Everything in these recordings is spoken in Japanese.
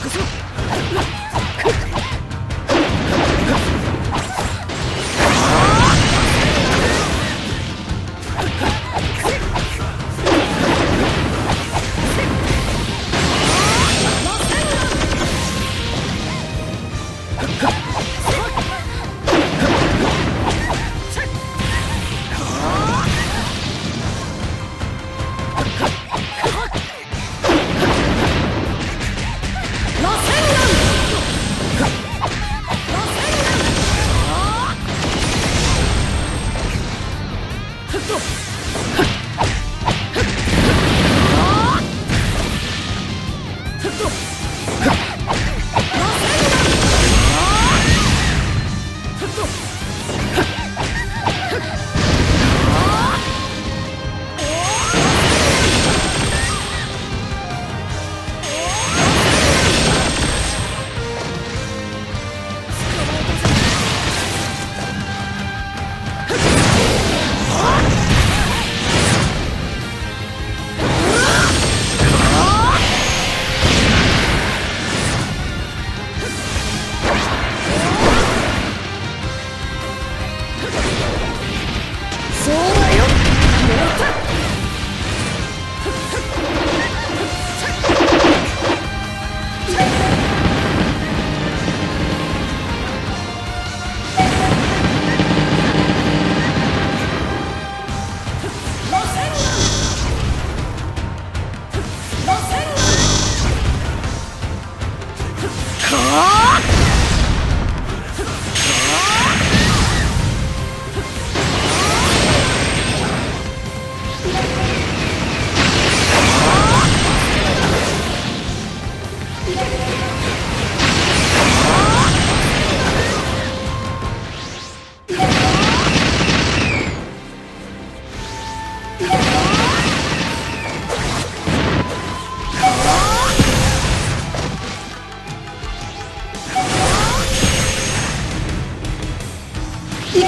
くぞ。っ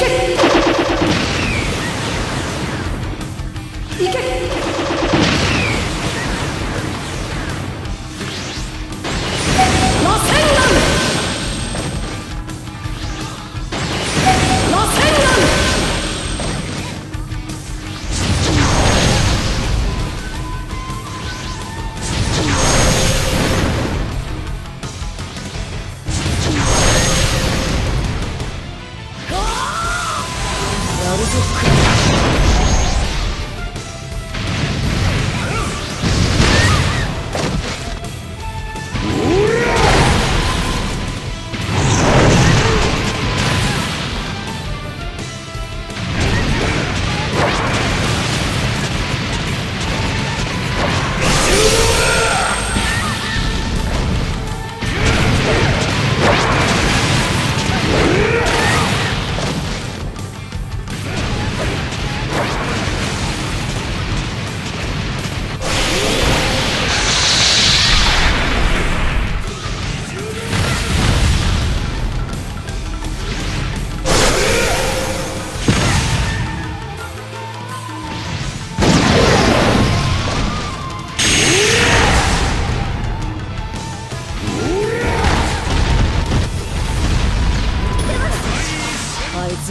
け。いけ。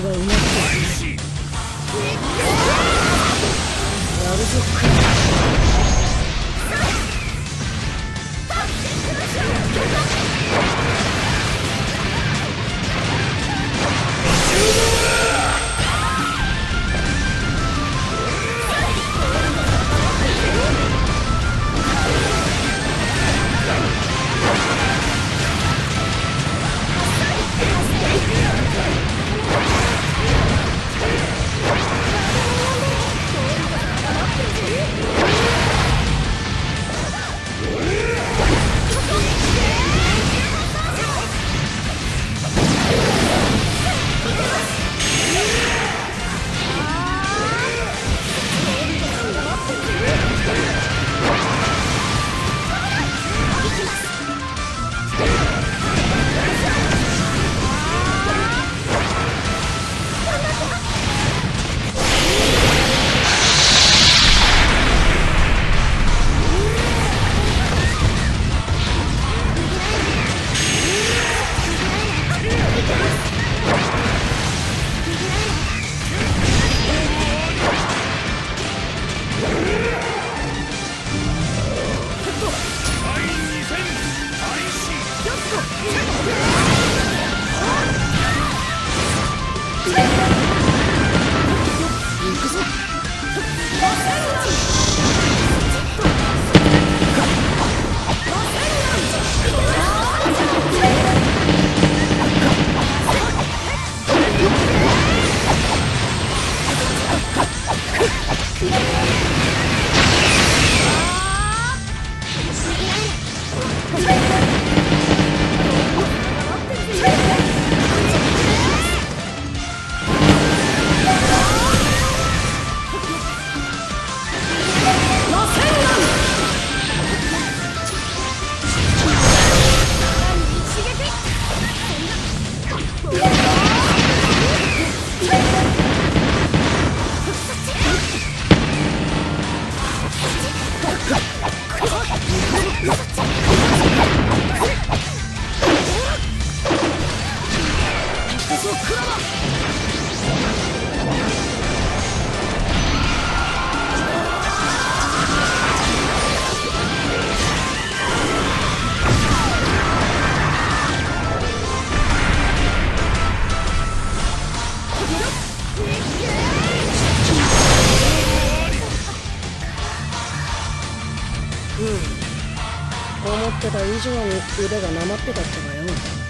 がうまやる。ぞクイズってた以上に腕がなまってたってばよ。